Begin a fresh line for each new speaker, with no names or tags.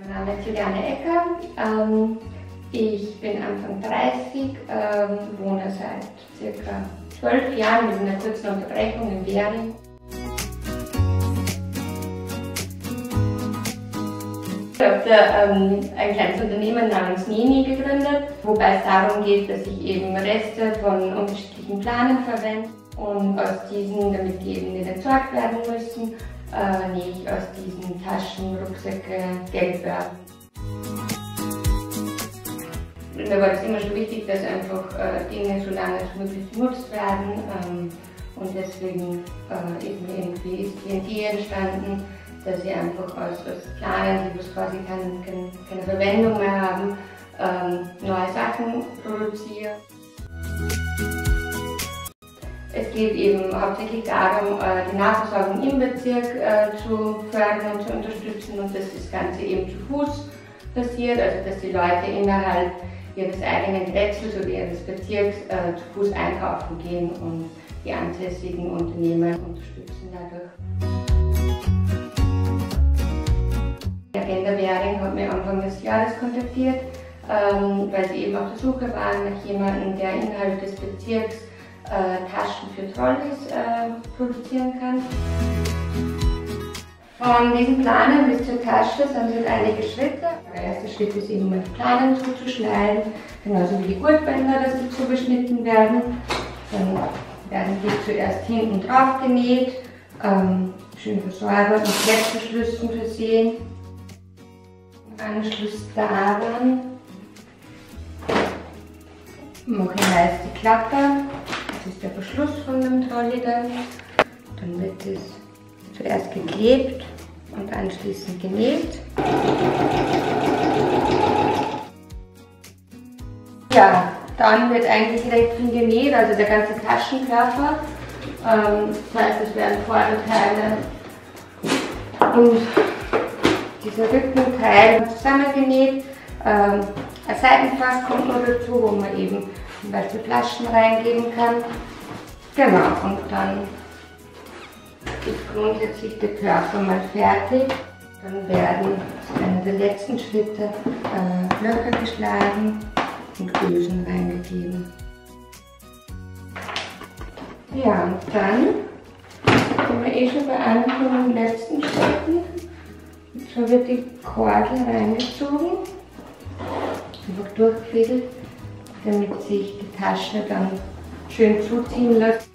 Mein Name ist Juliane Ecker. Ähm, ich bin Anfang 30, ähm, wohne seit circa 12 Jahren mit einer kurzen Unterbrechung in Bering. Habe ähm, ein kleines Unternehmen namens Nini gegründet, wobei es darum geht, dass ich eben Reste von unterschiedlichen Planen verwende und aus diesen, damit die eben nicht entsorgt werden müssen, äh, nähe ich aus diesen Taschen, Rucksäcke, Geldbörsen. Mir war es immer schon wichtig, dass einfach äh, Dinge so lange als möglich genutzt werden ähm, und deswegen äh, irgendwie ist TNT entstanden, dass ich einfach aus, aus Planen, die quasi kein, kein, keine Verwendung mehr haben, ähm, neue Sachen produziere. Es geht eben hauptsächlich darum, äh, die Nahversorgung im Bezirk äh, zu fördern und zu unterstützen und dass das Ganze eben zu Fuß passiert, also dass die Leute innerhalb ihres eigenen Gesetzes oder ihres Bezirks äh, zu Fuß einkaufen gehen und die ansässigen Unternehmen unterstützen dadurch. Agenda Währing hat mich Anfang des Jahres kontaktiert, ähm, weil sie eben auf der Suche waren nach jemandem, der innerhalb des Bezirks äh, Taschen für Trolleys äh, produzieren kann. Von diesen Planen bis zur Tasche sind es einige Schritte. Der erste Schritt ist eben mit Planen zuzuschneiden, genauso wie die Gurtbänder, dass die zugeschnitten werden. Dann werden die zuerst hinten drauf genäht, ähm, schön versäubert und Klettverschlüssen versehen. Anschluss daran mache ich meist die Klappe das ist der Verschluss von dem Trolley dann. Dann wird es zuerst geklebt und anschließend genäht. Ja, dann wird eigentlich recht viel genäht, also der ganze Taschenkörper. Ähm, das heißt, es werden Vorderteile und dieser Rückenteil zusammengenäht. Ähm, ein Seitenfach kommt noch dazu, wo man eben zum Beispiel Flaschen reingeben kann. Genau, und dann ist grundsätzlich der Körper mal fertig. Dann werden einer der letzten Schritte äh, Löcher geschlagen und Ösen reingegeben. Ja, und dann sind wir eh schon bei einem von den letzten Schritten. So wird die Kordel reingezogen, einfach durchgefädelt damit sich die Tasche dann schön zuziehen lässt.